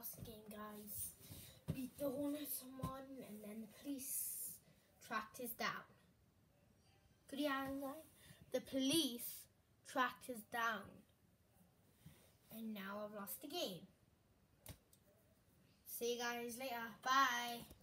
lost game, guys. Beat the Hornets someone, and then the police tracked us down. Good hang on? The police tracked us down. And now I've lost the game. See you guys later. Bye.